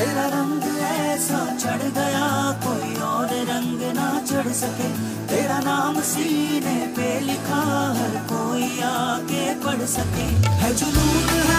तेरा रंग ऐसा चढ़ गया, कोई और रंग ना चढ़ सके। तेरा नाम सीने पे लिखा हर कोई आके पढ़ सके। है जुनून है